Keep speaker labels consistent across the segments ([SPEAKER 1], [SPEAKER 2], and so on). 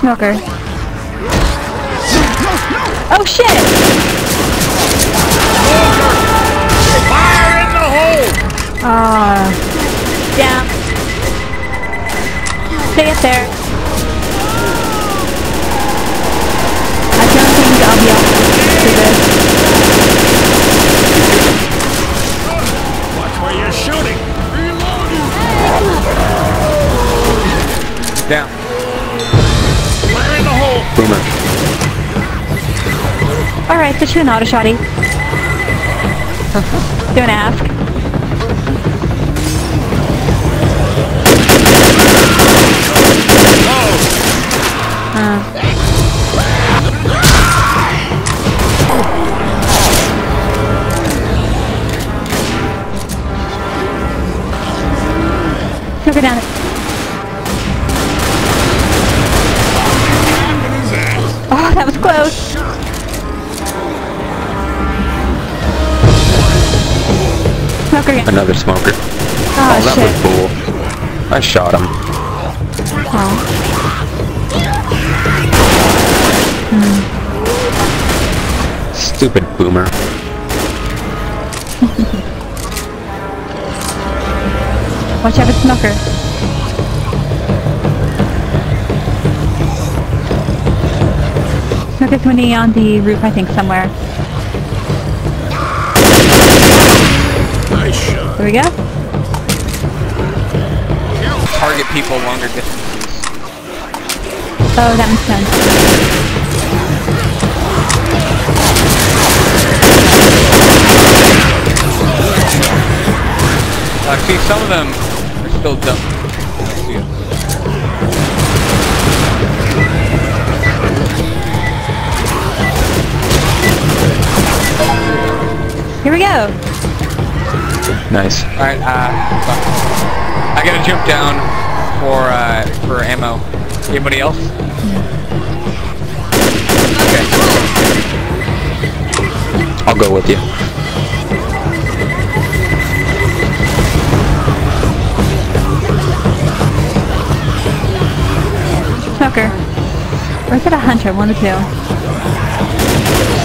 [SPEAKER 1] Smoker. Oh shit!
[SPEAKER 2] Fire in the hole!
[SPEAKER 1] Ah. down. Stay up there. I don't think I'll be able to do this.
[SPEAKER 2] Watch where you're shooting.
[SPEAKER 3] Down. Boomer.
[SPEAKER 1] Alright, put you an auto shotty. Don't ask. Uh. Go down Oh, that was close. Smoker again.
[SPEAKER 3] Another smoker.
[SPEAKER 1] Oh,
[SPEAKER 3] Oh, that
[SPEAKER 1] shit.
[SPEAKER 3] was cool. I shot him.
[SPEAKER 1] Oh.
[SPEAKER 3] Stupid boomer.
[SPEAKER 1] Watch out for Smoker. Smoker's winning on the roof, I think, somewhere.
[SPEAKER 2] Nice shot.
[SPEAKER 1] There we go.
[SPEAKER 3] Target people longer distances.
[SPEAKER 1] Oh, that makes sense.
[SPEAKER 3] Uh, see, some of them are still dumb.
[SPEAKER 1] Here we go.
[SPEAKER 3] Nice. Alright, uh. I gotta jump down for, uh, for ammo. Anybody else? Okay. I'll go with you.
[SPEAKER 1] Smoker. Or is it a hunter? One of the two.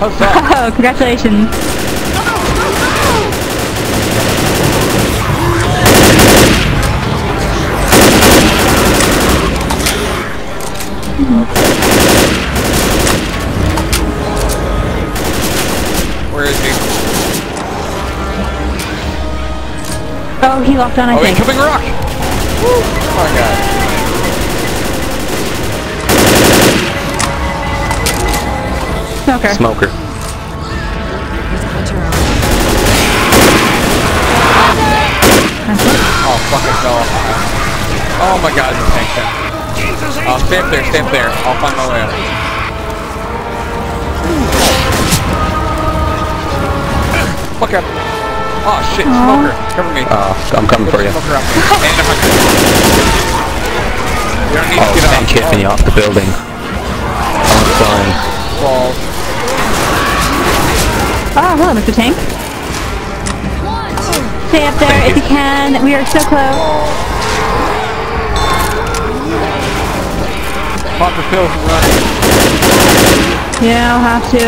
[SPEAKER 3] Huzzah!
[SPEAKER 1] Oh, congratulations.
[SPEAKER 3] Where is he?
[SPEAKER 1] Oh, he locked on, I
[SPEAKER 3] Oh,
[SPEAKER 1] think.
[SPEAKER 3] incoming rock! Woo! Oh my god.
[SPEAKER 1] Smoker.
[SPEAKER 3] Smoker. Oh, fuck it, fell off. Oh my god, the tank down. Oh, stay up there, stay up there. I'll find my way out. Fuck up. Oh shit, smoker. Cover me.
[SPEAKER 4] Uh, I'm coming for you.
[SPEAKER 3] Smoker up me. And a hunter. You don't need
[SPEAKER 4] Oh,
[SPEAKER 3] to get
[SPEAKER 4] tank
[SPEAKER 3] off.
[SPEAKER 4] hit me off the building. I'm flying.
[SPEAKER 3] Balls.
[SPEAKER 1] Hello, Mr. Tank. Stay up there
[SPEAKER 4] Thank
[SPEAKER 1] if
[SPEAKER 4] you.
[SPEAKER 1] you can. We are so close.
[SPEAKER 3] Pop the pills and run.
[SPEAKER 1] Yeah, I'll have to.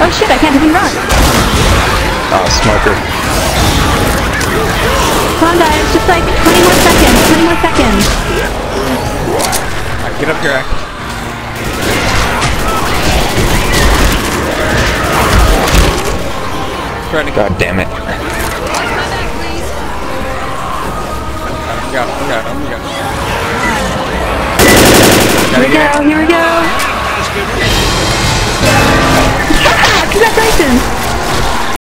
[SPEAKER 1] Oh shit, I can't even run.
[SPEAKER 4] Oh, smoker.
[SPEAKER 1] Come on guys, just like 20 more seconds, 20 more seconds.
[SPEAKER 3] Alright, get up here, Act. Trying to
[SPEAKER 4] God damn it.
[SPEAKER 3] We got him, we got him, we got him.
[SPEAKER 1] Here we go, here we go. Ah, congratulations!